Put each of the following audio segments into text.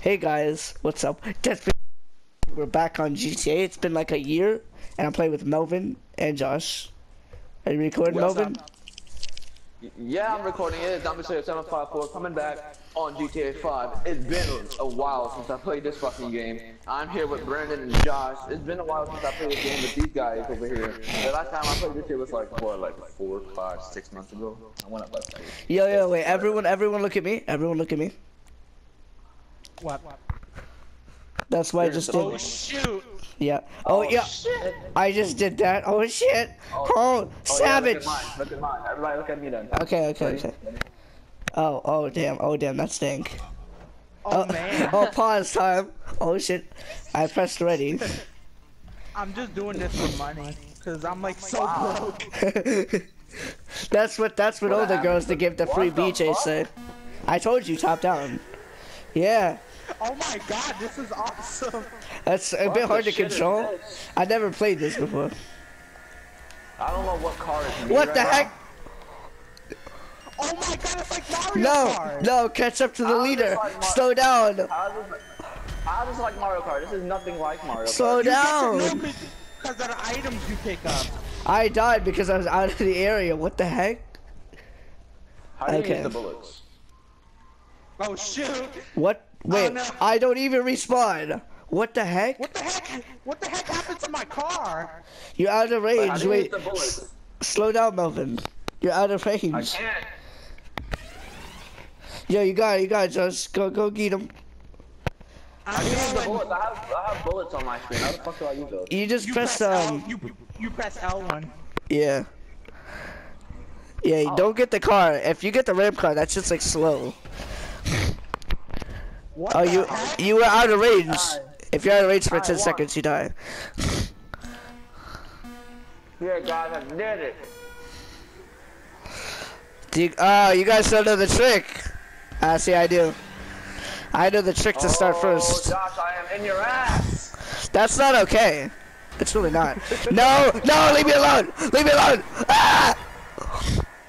Hey guys, what's up? Just we're back on GTA. It's been like a year, and I'm playing with Melvin and Josh. Are you recording, What's Melvin? up? Yeah, I'm recording it. Dummy Slayer 754 coming back on GTA 5. It's been a while since I played this fucking game. I'm here with Brandon and Josh. It's been a while since I played this game with these guys over here. The last time I played this shit was like, what, like four, five, six months ago? I went up like Yo, yo, wait, everyone, everyone, look at me. Everyone, look at me. What? That's what I just did. Oh shoot! Yeah. Oh, oh, yeah. shit! I just did that. Oh shit. Oh, Oh, yeah, savage. look at mine. Look at mine. Everybody look at me then. Okay, okay, Ready? okay. Oh, oh damn. Oh damn, that stink. Oh, oh man, oh, pause time. Oh shit. I pressed ready. I'm just doing this for money, cause I'm like so broke. that's what that's what What older girls happened? that give the free BJ fuck? say. I told you, top down. Yeah, Oh my god, this is awesome! that's a What bit hard to control. I never played this before. I don't know what car is me What right the now. heck? Oh my god, it's like Mario No, Kart! no, catch up to the How is leader. like Slow down. How does, like Mario Kart? This is nothing like Mario Kart. Slow You down. Cause of the items you pick up. I died because I was out of the area. What the heck? How do you Okay. use the bullets? Oh shoot! What? Wait, no. I don't even respawn. What the heck? What the heck? What the heck happened to my car? You're out of range. do you Wait, the bullets? slow down, Melvin. You're out of range. I range. can't. Yo, you got it, you got it, just go, go get him. I'm use the bullets? I have, I have bullets on my screen. How the fuck do I use those? You just You press, press L. um, You you press L1. yeah. Yeah, Oh. don't get the car. If you get the ramp car, that's just like slow. What Oh, you heck? you were out of range. If you're out of range for I 10 won. seconds, you die. Yeah, guys, I did it. Do you, oh, you guys don't know the trick. Ah, see, I do. I know the trick to start oh, first. Josh, I am in your ass. That's not okay. It's really not. No, no, leave me alone. Leave me alone. Ah!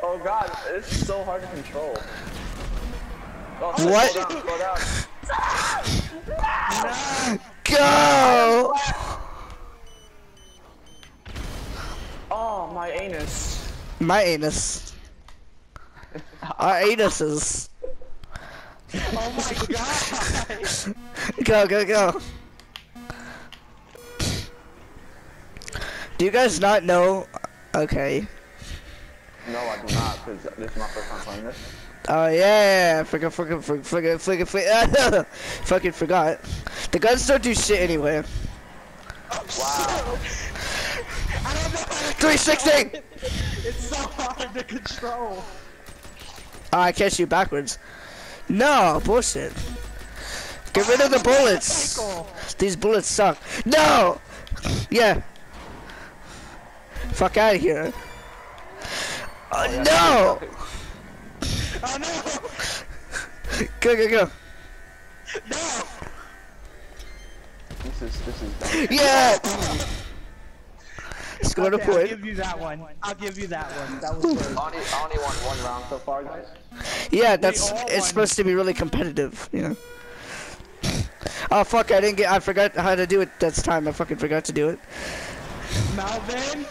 Oh god, it's so hard to control. Oh, What? Slow down, slow down. Go! Oh, my anus. My anus. Our anuses. Oh my god! Go, go, go. Do you guys not know? Okay. No, I do not, because this is my first time playing this. Oh yeah, forgot, forgot, forgot, forgot, forgot, forgot, fucking forgot. The guns don't do shit anyway. Wow. I don't know 360! It's so hard to control. Oh, I can't shoot backwards. No, bullshit. Get rid of the bullets. These bullets suck. No! Yeah. Fuck out of here. Oh, no! Oh no! Go, go, go. No! This is, this is dumb. Yeah! Scored a point. I'll give you that one. I'll give you that one. That was good. I only, only won one round so far, guys. Yeah, that's all it's won. supposed to be really competitive, you know. Oh fuck! I didn't get. I forgot how to do it. That's time. I fucking forgot to do it. Malvin?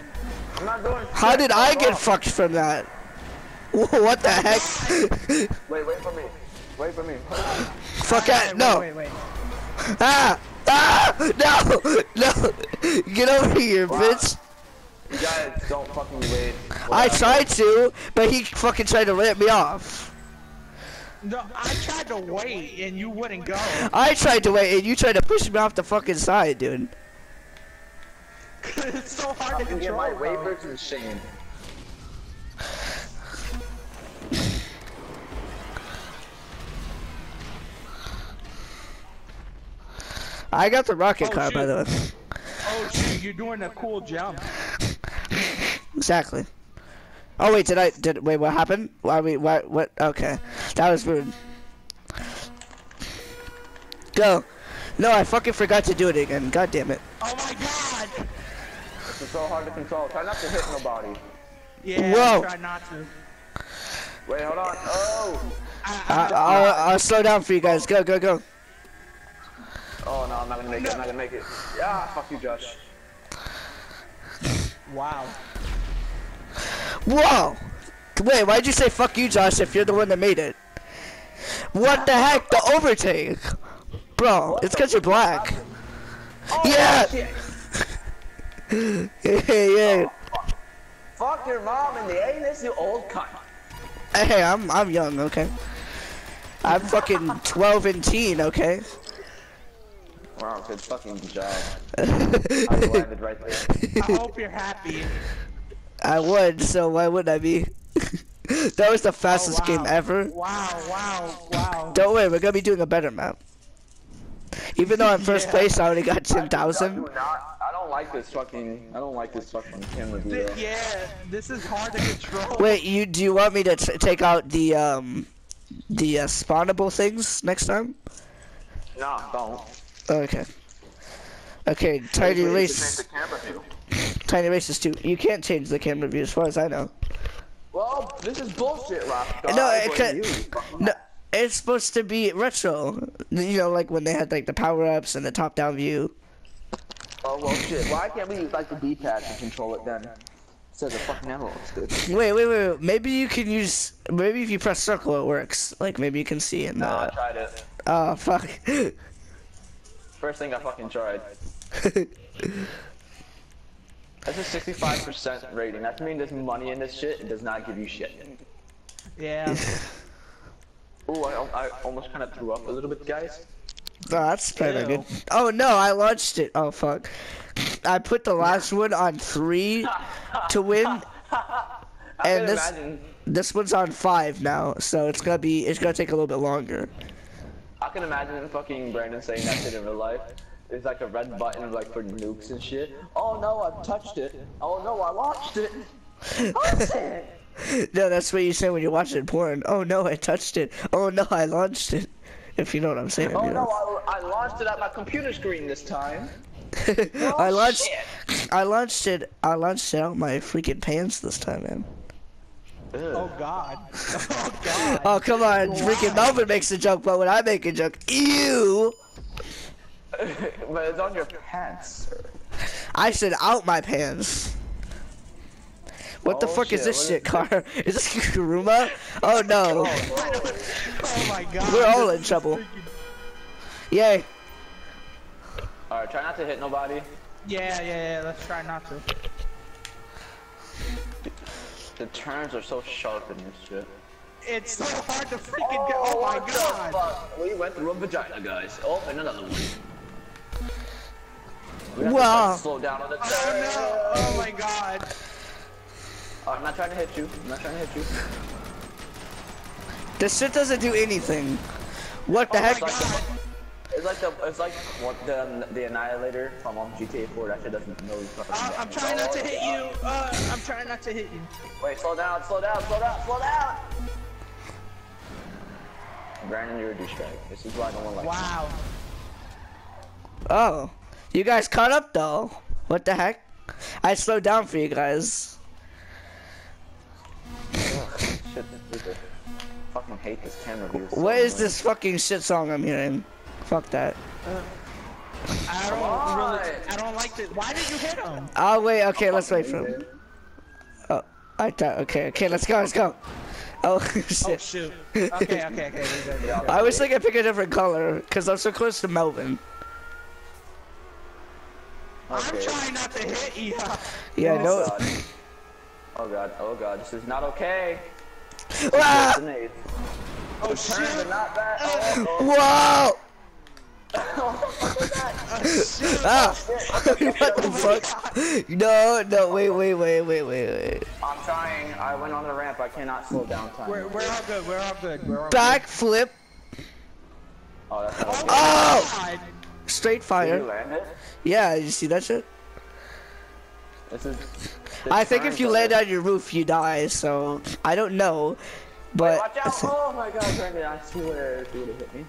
I'm not doing How did I get fucked from that? What the heck? Wait, wait for me. Wait for me. Fuck Wait, out! wait, No! Wait, wait. Ah! Ah! No! No! Get over here, Wow. bitch! You guys don't fucking wait. I tried to, but he fucking tried to ramp me off. No, I tried to wait and you wouldn't go. I tried to wait, and you tried to push me off the fucking side, dude. it's so hard to I can get control. my bro. waivers and shame. I got the rocket Oh, car, by the way. Oh shoot, you're doing a cool jump. Exactly. Oh wait, did I did wait? What happened? Why we what what? Okay, that was rude. Go. No, I fucking forgot to do it again. God damn it. Oh my god! This is so hard to control. Try not to hit nobody. Yeah, Whoa. try not to. Wait, hold on. Oh! I, I, uh, I'll, I'll slow down for you guys. Go, go, go. Oh no, I'm not gonna make it. I'm not gonna make it. Yeah, fuck you, Josh. Wow. Whoa! Wait, why'd you say fuck you, Josh, if you're the one that made it? What the heck? The overtake! Bro, it's because you're black. Oh, Yeah. shit. Yeah, yeah. Fuck your mom in the anus, you old cunt. Hey, I'm I'm young, okay? I'm fucking 12 and teen, okay? Wow, good fucking job. I landed right there. I hope you're happy. I would, so why wouldn't I be? that was the fastest wow. game ever. Wow, wow, wow. Don't worry, we're gonna be doing a better map. Even though I'm first Yeah. place, I already got I 10,000. do not- I don't like this fucking. I don't like this fucking camera view. Yeah, this is hard to control. Wait, you do you want me to t take out the um the uh, spawnable things next time? No, don't. Oh, okay. Okay, tiny Change race, the camera view. tiny races too. You can't change the camera view as far as I know. Well, this is bullshit, Rock. No, it blame could- you, you fucking- No, it's supposed to be retro. You know, like when they had like the power ups and the top down view. Oh well, shit. Why can't we use like the D-pad to control it then? Instead of fucking analog stick. Wait, wait, wait. wait. Maybe you can use. Maybe if you press circle, it works. Like maybe you can see it. No, I tried it. Oh fuck. First thing I fucking tried. That's a 65% rating. That means there's money in this shit. It does not give you shit. Yeah. Ooh, I, I almost kind of threw up a little bit, guys. Oh, that's kind of good. Oh no, I launched it. Oh fuck. I put the last one on three to win. And this- imagine. This one's on five now, so it's gonna be. It's gonna take a little bit longer. I can imagine fucking Brandon saying that shit in real life. There's like a red button like for nukes and shit. Oh no, I touched it. Oh no, I launched it. It. No, that's what you say when you're watching porn. Oh no, I touched it. Oh no, I launched it. If you know what I'm saying. Oh you no. I, I launched it at my computer screen this time. I oh, launched. shit. I launched it. I launched it out my freaking pants this time, man. Oh god. Oh god. Oh come on, freaking Melvin makes a joke, but when I make a joke, ew. but it's on your pants. sir. I said out my pants. What the Oh, fuck is this what shit, is car? Is this Kuruma? Oh no, Oh my god. we're all in trouble. Yay. Alright, try not to hit nobody. Yeah, yeah, yeah. Let's try not to. The turns are so sharp in this shit. It's so hard to freaking get. Oh my oh, what god. fuck? We went through a vagina, guys. Oh, and another one. We to, Wow. like, slow down on the Oh no. Oh my god. Oh, I'm not trying to hit you. I'm not trying to hit you. This shit doesn't do anything. What the Oh heck? My god. It's like the it's like what the the annihilator from um, GTA 4. That shit doesn't know. fucking Uh, I'm trying not to hit you. Uh, I'm trying not to hit you. Wait, slow down, slow down, slow down, slow down. Brandon, you're a douchebag. This is why I don't want to like. Wow. Oh, you guys caught up though. What the heck? I slowed down for you guys. Shit, this is a- fucking hate this camera view. What is this fucking shit song I'm hearing? Fuck that. I don't on. really. I don't like this. Why did you hit him? Oh wait, okay, let's wait for him. Oh, I thought. Okay, okay, let's go, let's go. Oh Oh shit. shoot. Okay, okay, okay. we're good. I wish I could pick a different color, cause I'm so close to Melvin. I'm trying not to hit you. Yeah, Oh no. god. Oh god, oh god, this is not okay. Ah! Oh shit. not bad. Oh, Whoa! Oh. Ah! what the fuck? No, no, wait, wait, wait, wait, wait, wait. I'm trying. I went on the ramp. I cannot slow down time. We're, we're all good. We're all good. We're all Backflip. Oh, that's not Oh! God. Straight Did you fire. land it? Yeah, you see that shit? This is. I think if you land on your roof, you die. So I don't know, but Watch out! Oh my god, Brandon! I swear, if you would have hit me.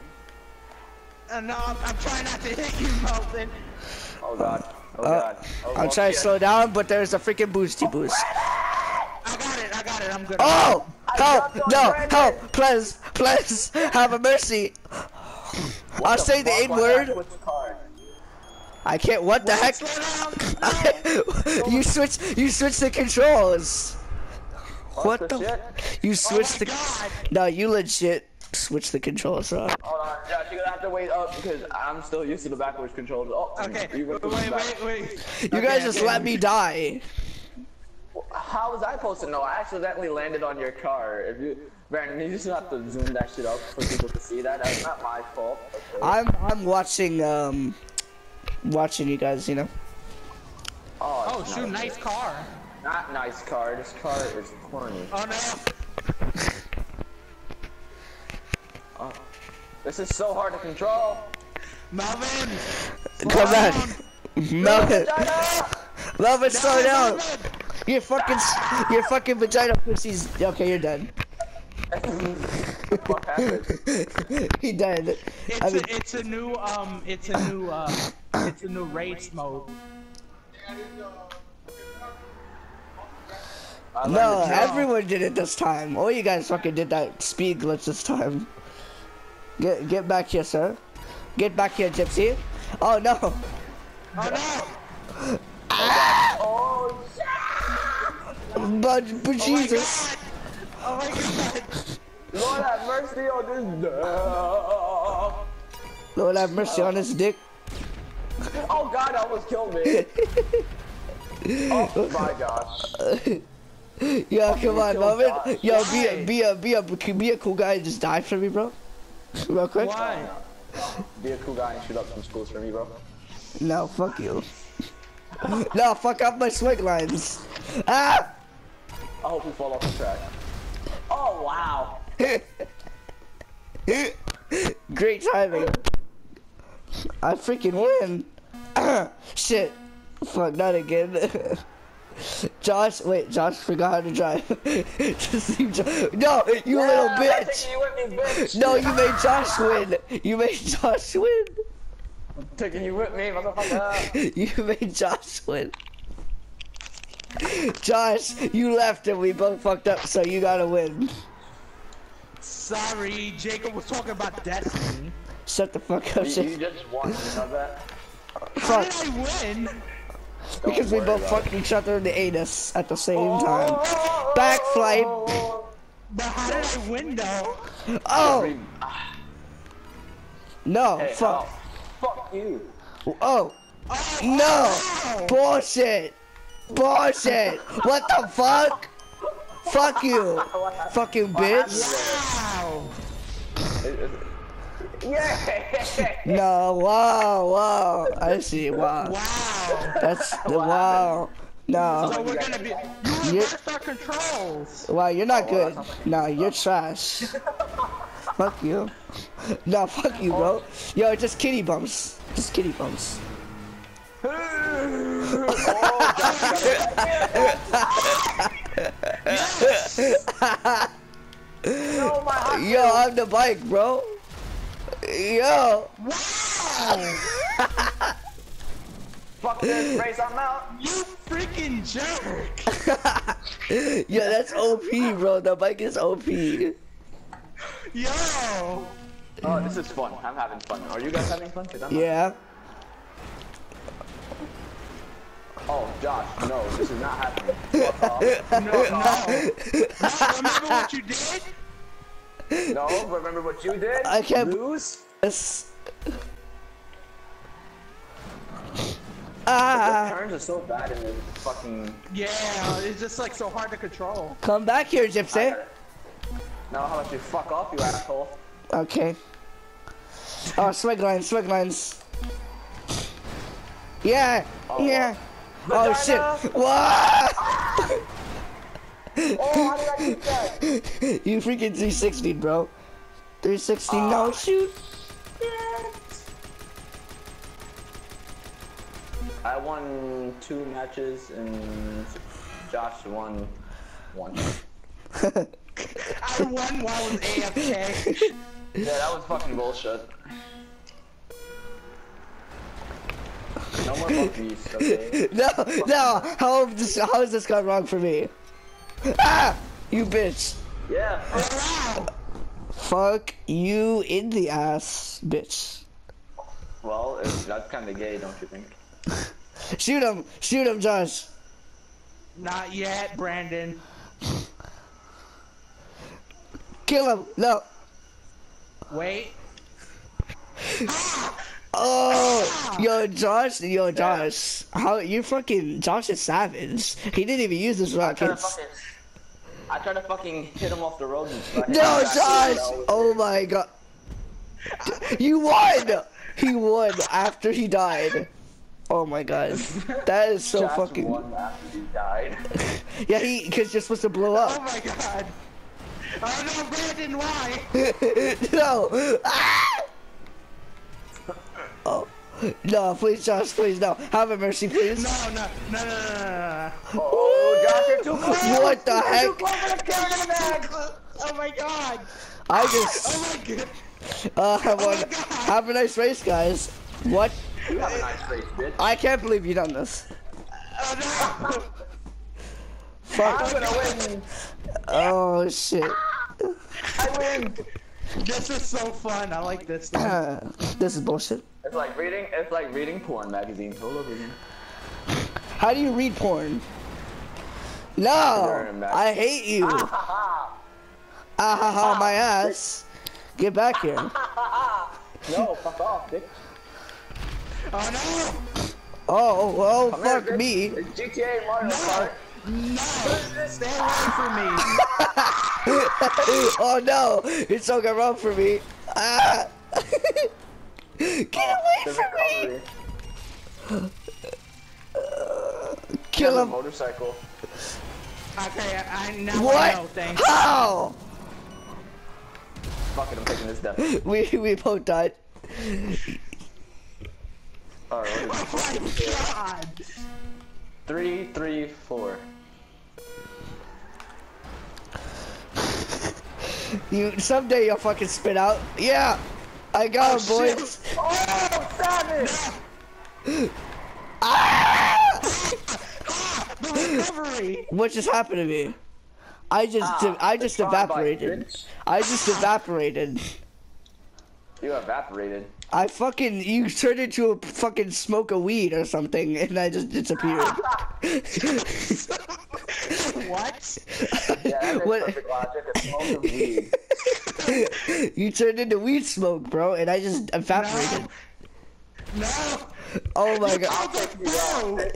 Uh, I'm, I'm trying not to hit you, Melvin. Oh god. Oh Uh, god. Oh, I'm oh, trying to slow down, but there's a freaking boosty boost. I got it. I got it. I'm good. Oh! Help! jumped No! Brandon. Help! Please! Please! Have a mercy! What I'll the say the fuck? N Why did I word. I can't. What the heck? Slow down. you switch. You switch the controls. What, the the? shit? You Oh switch my the. god. No, you legit switch the controls, bro. Hold on, Josh, you're gonna have to wait up because I'm still used to the backwards controls. Oh, Okay. you Wait, wait, wait, wait. You Okay, guys just okay. let me die. How was I supposed to know? I accidentally landed on your car. If you, Brandon, you just have to zoom that shit up for people to see that. That's not my fault. Okay. I'm I'm watching um watching you guys, you know. Oh, Oh shoot, nice car. not nice car. This car is corny. Oh no. This is so hard to control. Melvin. Come slow back. down. Melvin, Vagina! Melvin, slow down. Melvin. Your fucking, your fucking vagina pussies. Okay, you're done. what happened? he died. It's I mean, a, it's a new um it's a new uh it's a new race mode. No, everyone did it this time. All you guys fucking did that speed glitch this time. Get get back here, sir. Get back here, Gypsy. Oh no. Oh no! Oh, But, but Oh Jesus. Oh my god! Lord have mercy on this. Lord have mercy on his dick. Oh God, that almost killed me. oh my gosh. Yo, come on, Melvin. Yo, be a, be a, be a, be a cool guy and just die for me, bro. Real quick. Why? Be a cool guy and shoot up some schools for me, bro. No, fuck you. no, fuck off my swing lines. Ah! I hope we fall off the track. Oh wow. Great timing. I freaking win. Shit. Fuck, not again. Josh, wait, Josh forgot how to drive. Just leave Jo- no, you little bitch. you with me, bitch. No, you made Josh win. You made Josh win. taking you with me, motherfucker. You made Josh win. Josh, you left and we both fucked up, so you gotta win. Sorry, Jacob was talking about destiny. Shut the fuck up, you, you shit. just won. You know that? How did I win? Because we both it. fucked each other in the anus at the same time. Backflip. But how did I win though? Oh, oh. no, Hey, fuck. oh, fuck you. Oh. oh, Oh, no. oh, Bullshit. Bullshit. What the fuck? Fuck you. Fucking bitch. Wow! Yeah. No, wow, wow. I see, wow. Wow! That's the wow. So No. we're gonna be. You reversed our controls! Wow, you're not good. No, you're trash. Fuck you. No, fuck you, bro. Yo, just kitty bumps. Just kitty bumps. no, my hot Yo, I'm the bike, bro. Yo. Wow! fuck this race. I'm out. You freaking jerk! Yeah, that's OP, bro. The bike is OP. Yo! Oh, this is fun. I'm having fun. Are you guys having fun? I'm Yeah. Oh, Josh, no, this is not happening. Fuck off. No, no! No, remember what you did? No, remember what you did? I can't- lose. Yes. The Ah. turns are so bad in this fucking. Yeah, it's just like so hard to control. Come back here, Gypsy. Now how about you fuck off, you asshole? Okay. Oh, swig lines, swig lines. Yeah, yeah. Oh shit. What? Oh, how did I get that? You freaking 360, bro. 360, no ah. shoot. I won two matches and Josh won one. I won while I was AFK. Yeah, that was fucking bullshit. No more monkeys, okay? No, no. How is this? How is this gone wrong for me? Ah, you bitch. Yeah. wow! Fuck you in the ass, bitch. Well, that's kind of gay, don't you think? Shoot him! Shoot him, Josh! Not yet, Brandon. Kill him! No! Wait. Oh! Yo, Josh, yo, Josh. How, you fucking, Josh is savage. He didn't even use his I tried to rockets. fucking. I tried to fucking hit him off the road. And but I No, him back, Josh! Oh my god. You won! He won after he died. Oh my god. That is so Josh fucking. won after he died. Yeah, he, cause you're supposed to blow up. Oh my god. Oh no, Brandon, why? no! Ah! Oh. No, please, Josh, please, no. Have a mercy, please. No, no, no, no, no, no, no. oh, Josh, you're too close. What the You're heck? too close to the camera bag. Oh my god. I just, Oh my god. uh, have, Oh my. God. have a nice race, guys. What? You have a nice face, bitch. I can't believe you done this. Oh no. Fuck. I'm gonna win. Oh, shit. I win. This is so fun. I like this. This is bullshit. It's like reading. It's like reading porn magazines all over again. How do you read porn? No! I hate you! Ah ha ha, my ass! Get back here. No, fuck off, bitch. Oh no. Oh, well, Come fuck bitch. me. It's GTA Mario Kart. No. Stay away from me. oh no! It's so gonna wrong for me. Ah! Get away The from me! recovery. Kill him! motorcycle. Okay, I, I now I know. What? Thanks. How? Fuck it, I'm taking this death. We we both died. Alright, what is it? Oh my god. Three, three, four. You someday you'll fucking spit out. Yeah, I got him, boys. Oh, savage! Ah! The recovery. What just happened to me? I just I just evaporated. I just evaporated. You evaporated. I fucking you turned into a fucking smoke of weed or something, and I just disappeared. What? Yeah, that What- perfect logic. A smoke of weed. you turned into weed smoke, bro, and I just evaporated. No. Oh my god! Oh, let's go.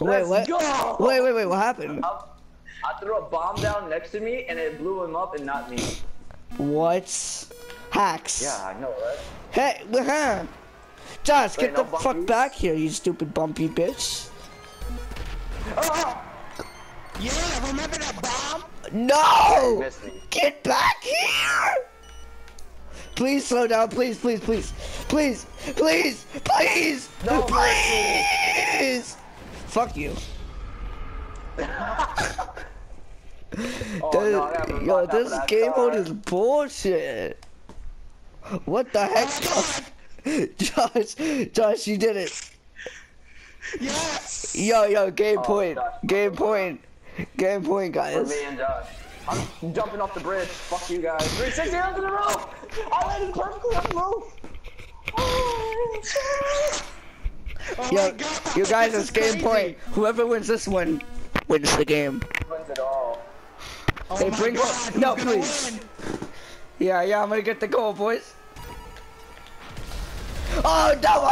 Wait, what? go! Wait, wait, wait! What happened? I threw a bomb down next to me and it blew him up and not me. What? Hacks. Yeah, I know, right? Hey, huh? Josh, Wait, get no the fuck back here, you stupid bumpy bitch. Oh! Yeah, remember that bomb? No! Get back here! Please slow down, please, please, please, please, please, please, No, please! Fuck you. Oh, This- no, yo, that this that game car. mode is bullshit. What the heck? Josh, Josh, you did it. Yes. Yo, yo, game Oh, point, Josh. game point, game point, For guys. me and Josh. I'm jumping off the bridge. Fuck you guys. 360 onto the roof! I landed perfectly on the roof! Oh, shit. Oh Yo, you guys, this it's is game crazy. point. Whoever wins this one wins the game. Wins it all. Oh Hey, bring- god. no, please. win? Yeah, yeah, I'm gonna get the goal, boys. Oh no!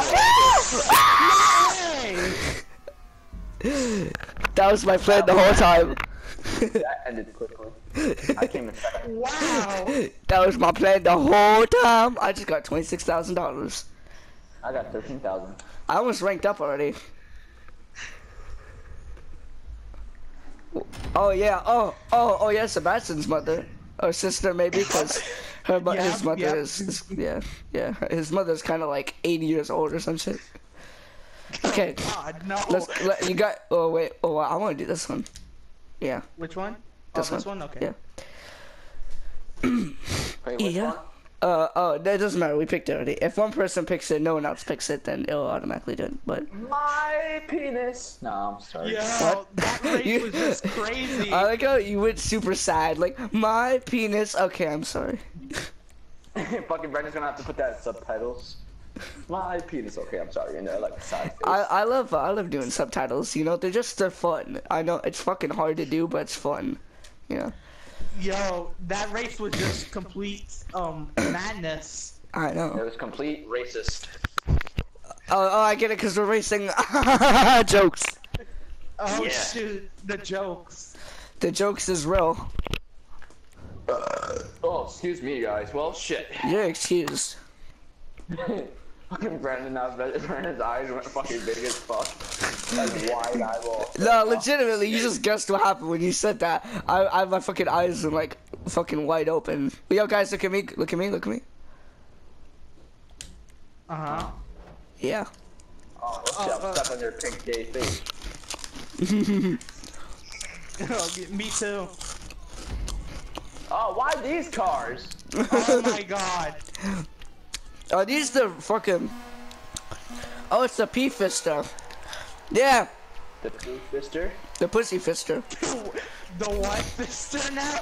Hey. that was my plan the whole time. That ended quickly. I came in second. Wow. that was my plan the whole time. I just got twenty six thousand dollars. I got 13,000. I almost ranked up already. Oh yeah. Oh oh oh yeah. Sebastian's mother or sister maybe because her mo- Yeah, his mother yeah. is, is yeah yeah his mother's kind of like eighty years old or some shit. Okay. God, no. Let's let you got. Oh wait. Oh I want to do this one. Yeah. Which one? This oh, this one. one? Okay. Yeah. Wait, Yeah. one? Uh oh, that doesn't matter. We picked it already. If one person picks it, no one else picks it, then it'll automatically do it. But My penis. No, I'm sorry. Yo, What? that race You- was just crazy. I like how you went super sad. Like my penis. Okay, I'm sorry. Fucking Brendan's gonna have to put that as subtitles. My penis. Okay, I'm sorry. And uh, like side face. I I love I love doing subtitles. You know, they're just they're fun. I know it's fucking hard to do, but it's fun. You know. Yo, that race was just complete um madness. I know. It was complete racist. Oh, oh I get it because we're racing jokes. Oh Yeah. shoot, the jokes. The jokes is real. Oh, excuse me, guys. Well, shit. You're excused. fucking Brandon now, Brandon's eyes went fucking big as fuck. Like wide. No, legitimately, you just guessed what happened when you said that. I, I my fucking eyes are like fucking wide open. Yo, guys, look at me. Look at me. Look at me. Uh huh. Yeah. Oh, shit, uh, I'm stuck on your pink gay face. Me too. Oh, why these cars? Oh my god. Are these the fucking? Oh, it's the pea fister. Yeah, The pink fister? the pussy fister. the what fister now?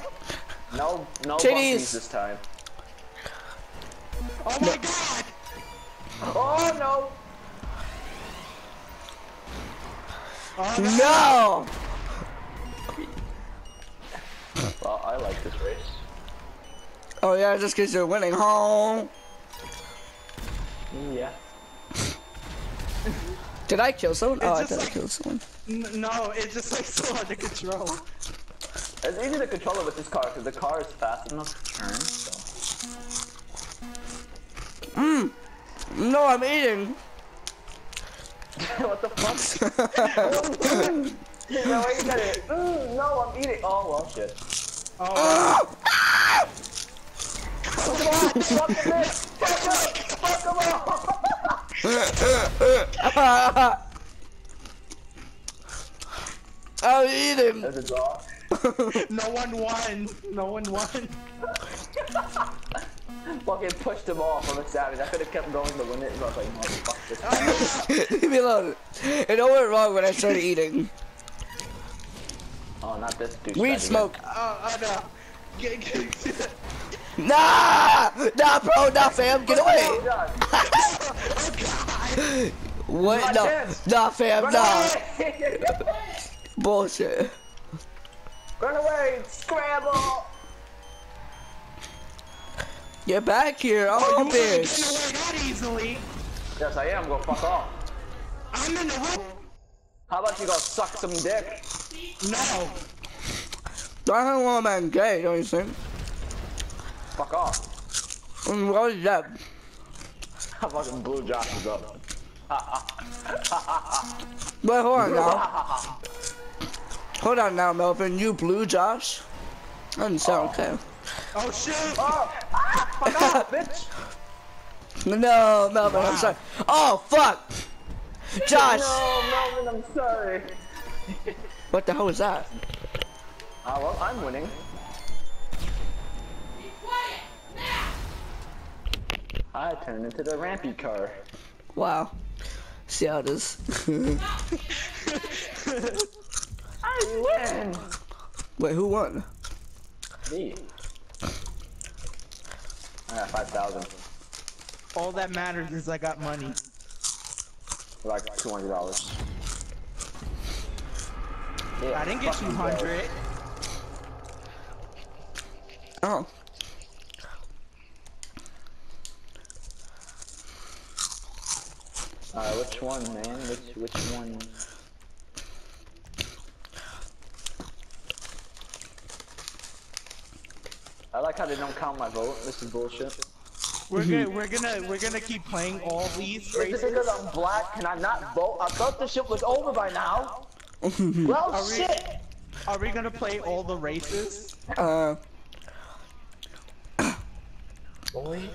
No, no Titties. this time. Oh my god. Oh no! Oh no. No. Well, I like this race. Oh yeah, just because you're winning. Home. Mm, yeah. Did I kill someone? Oh, I just thought I like- killed someone. No, it's just like so under control. It's easy to control it with this car because the car is fast enough to turn. So. No, I'm eating. what the fuck? no, wait, you got it. Mm, no, I'm eating. Oh well, shit. Oh, Come on, fuck the bitch! Fuck up! Fuck him up! I'm eating. There's a dog. no one won. No one won. Fucking pushed him off. I'm a savage. I could have kept going to win it, but I was like, no, fuck this. Leave me alone. It all went wrong when I started eating. Oh, not this douchebag. Weed again. smoke. Oh, oh no. Get, get, Nah! Nah, bro, nah, fam, get Oh, away! God. What? My No, chance. nah, fam, Run nah. Bullshit. Run away! Scramble! Get back here, oh, you you ain't getting bitch. away that easily. Yes, I am. Go fuck off. I'm in the room. How about you go suck some dick? No. I don't want man gay, don't you think? Fuck off. Mm, What is that? I fucking blew Josh's up. Wait, hold on now. Hold on now, Melvin. You blew Josh? Doesn't sound okay. Oh shoot. Oh! Ah, fuck off, bitch! No, Melvin, I'm sorry. Oh, fuck! Josh! No, Melvin, I'm sorry. What the hell was that? Ah, well, I'm winning. I turned into the rampy car. Wow. See how it is. I win! Wait, who won? Me. I got 5,000. All that matters is I got money. Like $200. Yeah, I didn't get fucking 200. Oh. Alright, which one, man? Which which one? I like how they don't count my vote. This is bullshit. We're gonna we're gonna we're gonna keep playing all these Is it races. because I'm black? Can I not vote? I thought the shit was over by now. well, Are we- shit. Are we gonna play all the races? Uh, Boy.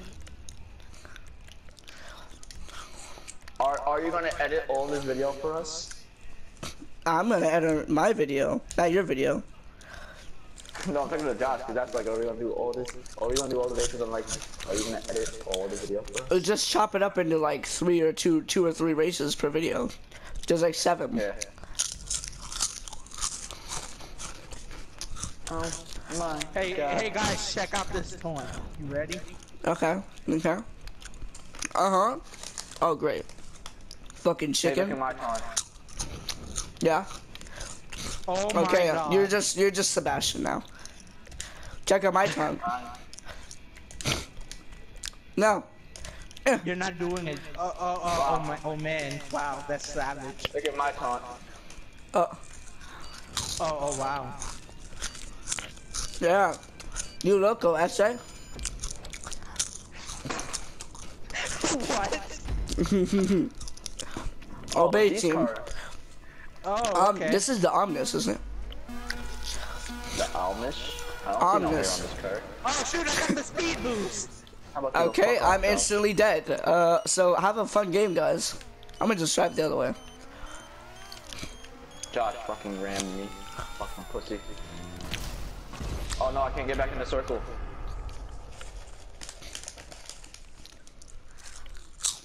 Are Are you gonna edit all this video for us? I'm gonna edit my video, not your video. No, I'm talking to Josh, because that's like, are we gonna do all this? Are we gonna do all the races? I'm like, are you gonna edit all the video for us? Just chop it up into like three or two, two or three races per video. There's like seven. Yeah. Oh my Hey God. hey guys, check out this toy. You ready? Okay. Okay. Uh huh. Oh, great. Fucking Hey, look at chicken. Yeah. Oh my Okay, god. you're just you're just Sebastian now. Check out my tongue. No. You're not doing it. Uh, uh, uh, oh, oh, oh, oh, my, oh man. Wow, that's savage. Look at my taunt. Uh, Oh, oh wow. yeah. You loco, essay. what? Oh, Bay team. cards. Oh, Um, okay. this is the Omnis, isn't it? The Almish. I don't see no hair on Omnis. Oh shoot, I got the speed boost. How about you go Okay, I'm though? instantly dead. Uh, so have a fun game, guys. I'm gonna just drive the other way. Josh fucking rammed me. Fucking pussy. Oh no, I can't get back in the circle.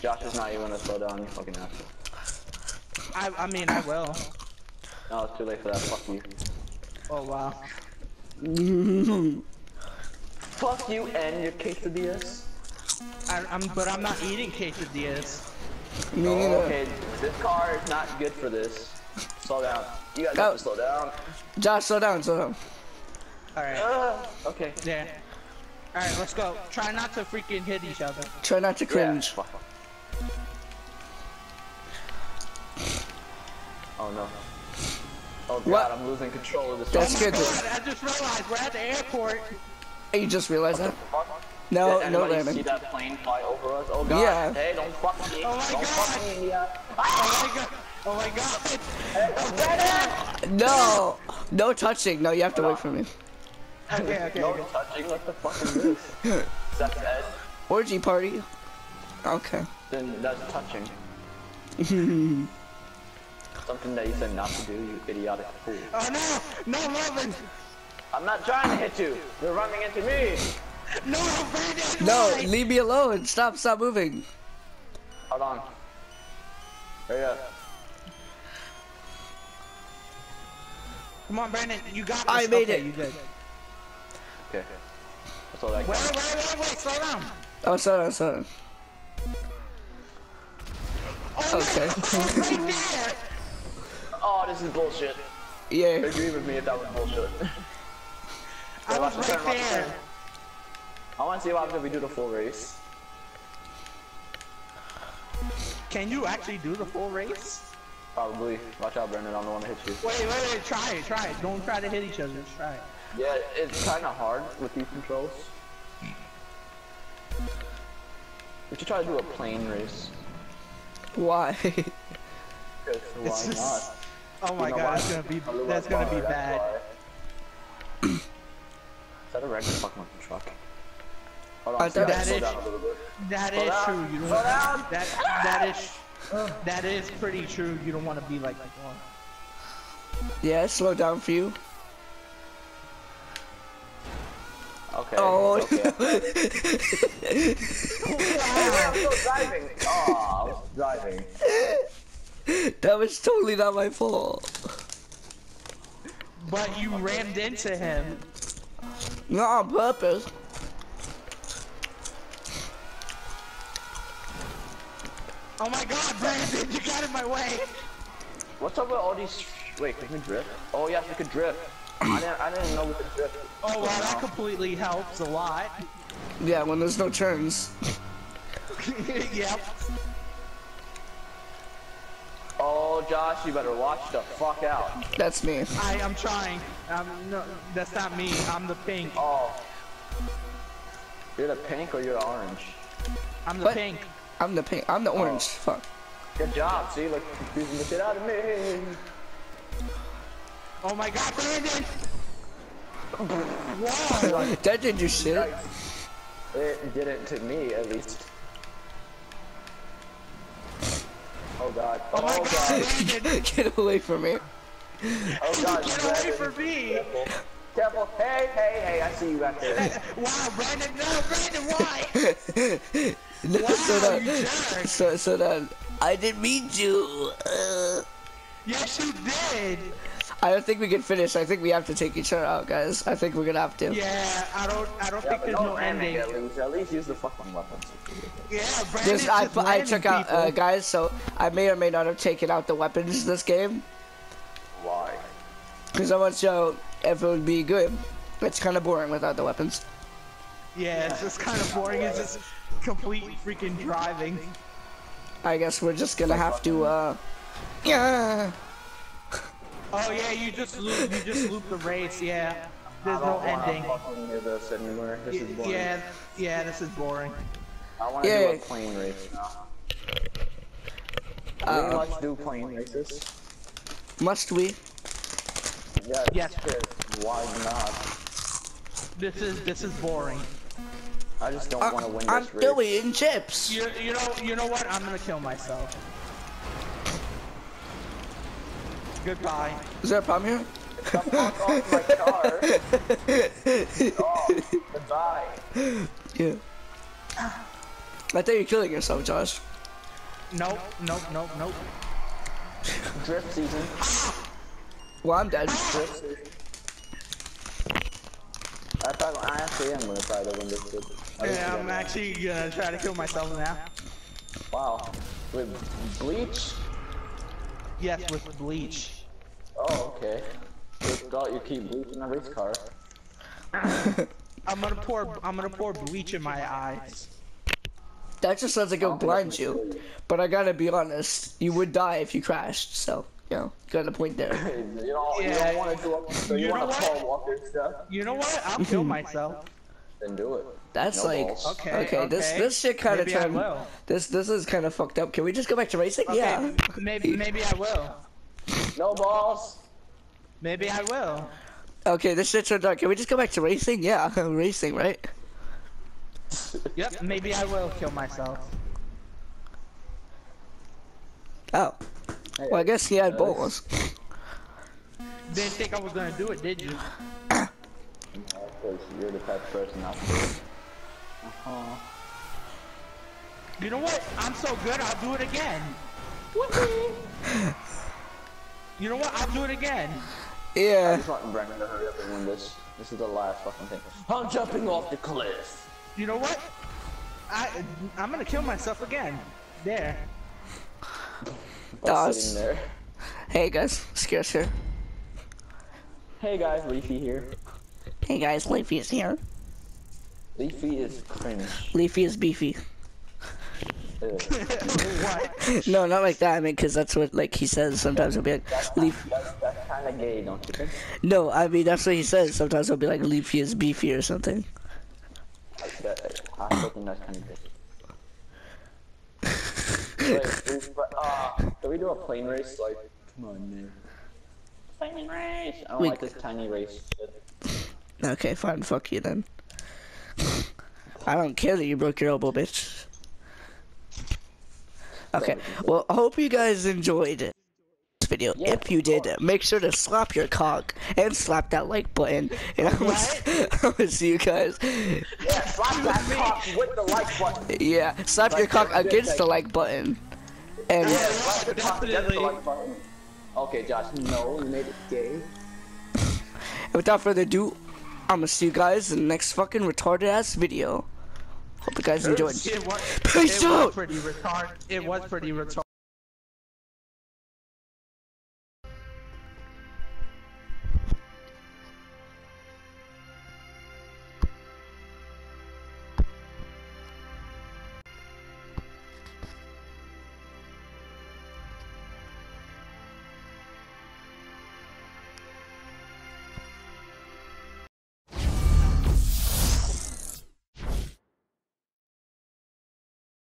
Josh is not even gonna slow down, you fucking asshole. I, I mean, I will. No, it's too late for that, fuck you. Oh wow. Fuck you and your quesadillas. I, I'm, but I'm not eating quesadillas. Me Oh, neither. okay, this car is not good for this. Slow down. You guys Oh. have to slow down. Josh, slow down, slow down. All right. Uh, okay. Yeah. All right, let's go. Try not to freaking hit each other. Try not to cringe. fuck. Oh no. Oh god, What? I'm losing control of this. That's car. good. I just realized we're at the airport. You just realized that? No, Did no anybody landing. see that plane fly over us? Oh god. Yeah. Hey, don't fuck me. Oh my don't God. fuck me, India. Oh my god. Oh my god. No! No touching. No, you have to wait for me. Okay, okay, No okay. touching. What the fuck is this? Sex ed? Orgy party. Okay. Then that's touching. Something that you said not to do, you idiotic fool. Oh no! No, Robin! I'm not trying to hit you. You're running into me. No, Brandon! No, why? leave me alone. Stop, stop moving. Hold on. Hurry up. Come on, Brandon, you got this. I made okay, it. You did. Okay. That's all that Wait, wait, wait, wait, slow down. Oh, sorry, sorry. Oh, Okay. no, right there. Oh, this is bullshit. Yeah. Agree with me if that was bullshit. I was Watch the right turn, there. I want to see what happens if we do the full race. Can you actually do the full race? Probably. Watch out, Brendan. I don't want to hit you. Wait, wait, wait, try it, try it. Don't try to hit each other, just try it. Yeah, it's kind of hard with these controls. We should try to do a plane race. Why? 'Cause why It's just- not? Oh my You know god, why? that's gonna be I that's gonna fire, be bad. Is that a regular fucking truck? Hold on, oh, I see, I thought- gotta slow That down a little bit. That Slow is down, true. You don't. slow down. That that is that is pretty true. You don't want to be like one. yeah, slow down for you. Okay. Oh, okay. I'm still driving. Oh, I was driving. That was totally not my fault. But you rammed into him. Not on purpose. Oh my god, Brandon, you got in my way. What's up with all these? Wait, can we drift? Oh yes, we could drift. I didn't. I didn't know we could drift. Oh wow, that completely helps a lot. Yeah, when there's no turns. yep. Oh, Josh, you better watch the fuck out. That's me. I am trying. Um, no, that's not me. I'm the pink. Oh. You're the pink or you're the orange? I'm the What? pink. I'm the pink. I'm the orange. Fuck. Good job. See, look, confusing the shit out of me. Oh my god, Brandon! Whoa! That did you shit. It didn't to me, at least. Oh god. Oh my Oh god, god. Get away from me. Oh god. Get away from me! Careful. Hey, hey, hey, I see you back there. Wow, Brandon, no, Brandon, why? No, so Wow, you that, so, so that I didn't mean to. Uh, Yes, you did! I don't think we can finish. I think we have to take each other out, guys. I think we're gonna have to. Yeah, I don't, I don't Yeah, think there's no ram ending. at least. At least use the fucking weapons. Yeah, Brandon's Just, I, I landing took out, uh, guys, so I may or may not have taken out the weapons this game. Why? Because I want to show if it would be good. It's kind of boring without the weapons. Yeah, it's just kind of boring. It's just complete freaking driving. I guess we're just gonna have to, uh... Yeah! Oh yeah, you just loop, you just loop the race. Yeah, there's I no don't wanna ending. fucking hear this anymore. This is boring. Yeah, yeah, this is boring. I want to do Yeah. a plane race now. Uh, we must do plane races. Must we? Yeah, Yes. Why not? This is this is boring. I just don't want to win I'm this race. doing chips! You you know you know what? I'm gonna kill myself. Goodbye. Is there a problem here? Stop off off my car. oh, goodbye. Yeah. I think you're killing yourself, Josh. Nope, nope, nope, nope. Drift season. Well, I'm dead. Drift season. I thought I actually am gonna try to win this. Good. Yeah, I'm actually gonna try to kill myself now. Wow. With bleach? Yes, with bleach. Oh, okay. Just thought you keep bleaching a race car. I'm gonna pour I'm gonna pour bleach in my eyes. That just sounds like it would oh, blind you. But I gotta be honest, you would die if you crashed, so, you know, got a point there. You don't, you Yeah. don't want to do up, so you, You know want to what? Paul Walker stuff? You know what? I'll kill myself. Then do it. That's No like balls. Okay. okay, this this shit kind of turned this this is kind of fucked up. Can we just go back to racing? Okay, Yeah. maybe maybe I will. No balls. Maybe I will. Okay, this shit turned dark. Can we just go back to racing? Yeah, racing, right? Yep, maybe I will kill myself. Oh. Well, I guess he had balls. Didn't think I was gonna do it, did you? Because you're the type of person not to. Uh-huh. You know what? I'm so good, I'll do it again. You know what? I'll do it again. Yeah. I Yeah. just want Brendan to hurry up and win this. This is the last fucking thing. I'm jumping off the cliff. You know what? I I'm gonna kill myself again. There. While Does. sitting there. Hey guys, Scarce here. Hey guys, Leafy here. Hey guys, Leafy is here. Leafy is cringe. Leafy is beefy. What? No, not like that. I mean, because that's what like he says. Sometimes he'll be like, Leaf. That's, that's kind of gay, don't you think? No, I mean that's what he says. Sometimes he'll be like, Leafy is beefy or something. Like that, I still think that's kind of gay. Wait, we, but, uh, can we do a plane race? Like, come on, man. Plane race! I don't We- like this tiny race. shit. Okay, fine. Fuck you then. I don't care that you broke your elbow, bitch. Okay, well, I hope you guys enjoyed this video. Yeah. If you did, make sure to slap your cock and slap that like button. And I will, I will see you guys. Yeah, slap that cock with the like button. Yeah, slap your cock against the like button. And Yeah, slap the cock against the like button. Okay, Josh, no, you made it gay. without further ado, I'm gonna see you guys in the next fucking retarded ass video. Hope you guys enjoyed. It was, Peace it out. was pretty retarded. It was pretty retarded.